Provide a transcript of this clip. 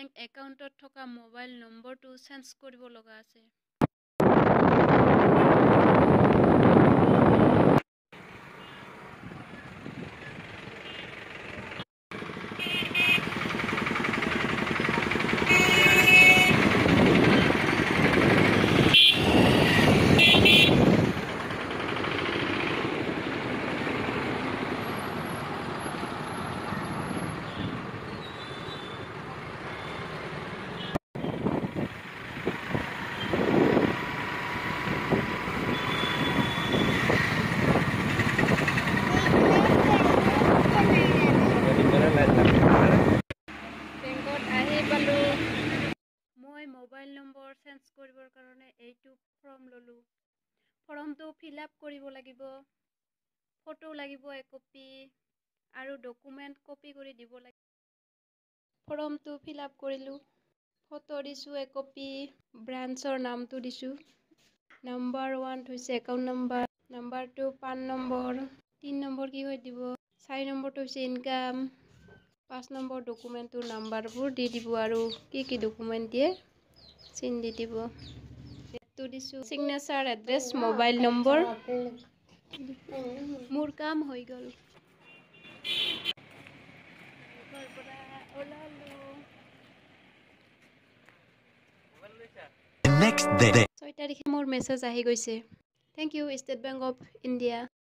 Bank একাউণ্টত থকা mobile নম্বৰটো চেঞ্জ কৰিব লগা আছে। মই মোবাইল নম্বৰ চেঞ্জ কৰিবৰ কাৰণে এইটো ফৰ্ম ল'লোঁ। ফৰ্মটো ফিল আপ কৰিব লাগিব ফটো লাগিব একপি আৰু ডকুমেণ্ট কপি কৰি দিব লাগিব ফৰ্মটো ফিল আপ কৰিলোঁ ফটো দিছোঁ একপি ব্ৰাঞ্চৰ নামটো দিছোঁ। নাম্বাৰ ওৱান হৈছে account number number two PAN number তিনি নম্বৰ কি হৈ দিব চাৰি নম্বৰটো হৈছে ইনকাম পাঁচ নম্বৰ ডকুমেণ্টটোৰ নাম্বাৰবোৰ দি দিব আৰু কি কি ডকুমেণ্ট দিয়ে। চিন দি দিব দিছোঁ। চিগনেচাৰ এড্ৰেছ মোবাইল নম্বৰ মোৰ কাম হৈ গ'ল. ছয় তাৰিখে মোৰ মেছেজ আহি গৈছে। Thank you State Bank of India